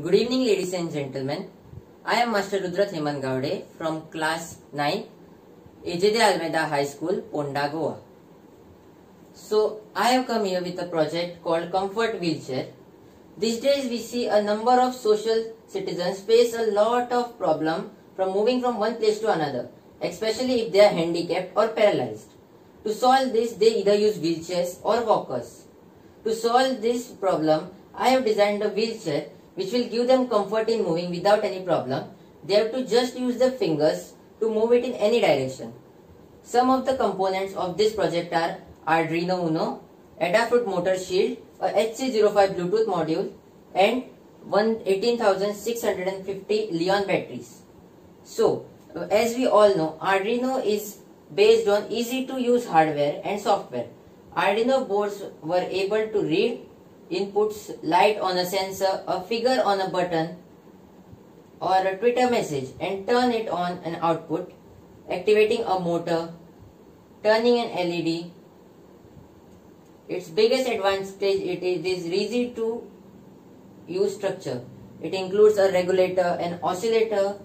Good evening, ladies and gentlemen. I am Master Rudra Heman Gaude from class 9, A.J. de Almeida High School, Ponda, Goa. So, I have come here with a project called Comfort Wheelchair. These days, we see a number of social citizens face a lot of problem from moving from one place to another, especially if they are handicapped or paralyzed. To solve this, they either use wheelchairs or walkers. To solve this problem, I have designed a wheelchair which will give them comfort in moving without any problem. They have to just use their fingers to move it in any direction. Some of the components of this project are Arduino Uno, Adafruit motor shield, a HC05 Bluetooth module and 18650 Li-ion batteries. So, uh, as we all know, Arduino is based on easy to use hardware and software. Arduino boards were able to read inputs, light on a sensor, a figure on a button or a Twitter message and turn it on an output, activating a motor, turning an LED. Its biggest advantage it is, easy to use structure. It includes a regulator, an oscillator,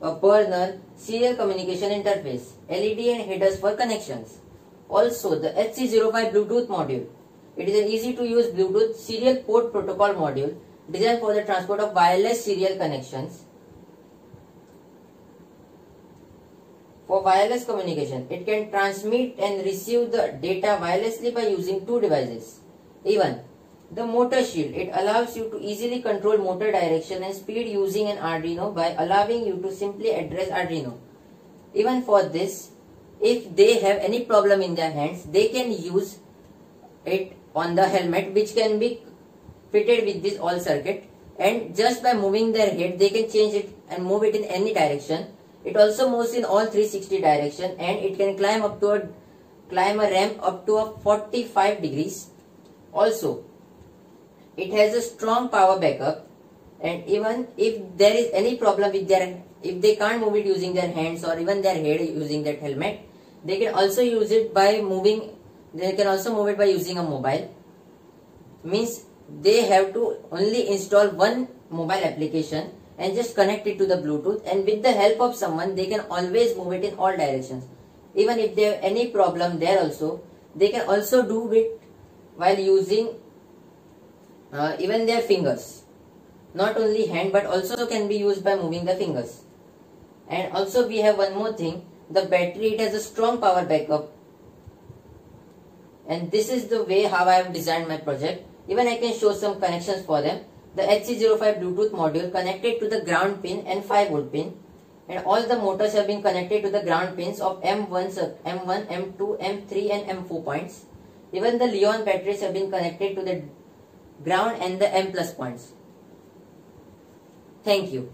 a burner, serial communication interface, LED and headers for connections. Also the HC05 Bluetooth module it is an easy to use Bluetooth serial port protocol module designed for the transport of wireless serial connections. For wireless communication, it can transmit and receive the data wirelessly by using two devices. Even the motor shield, it allows you to easily control motor direction and speed using an Arduino by allowing you to simply address Arduino. Even for this, if they have any problem in their hands, they can use it on the helmet which can be fitted with this all circuit and just by moving their head they can change it and move it in any direction. It also moves in all 360 direction and it can climb up to a climb a ramp up to a 45 degrees. Also, it has a strong power backup and even if there is any problem with their if they can't move it using their hands or even their head using that helmet they can also use it by moving they can also move it by using a mobile. Means they have to only install one mobile application and just connect it to the bluetooth and with the help of someone they can always move it in all directions. Even if they have any problem there also they can also do it while using uh, even their fingers. Not only hand but also can be used by moving the fingers. And also we have one more thing. The battery it has a strong power backup and this is the way how I have designed my project. Even I can show some connections for them. The HC05 Bluetooth module connected to the ground pin and 5 volt pin and all the motors have been connected to the ground pins of M1, M1, M2, M3 and M4 points. Even the Li-ion batteries have been connected to the ground and the M plus points. Thank you.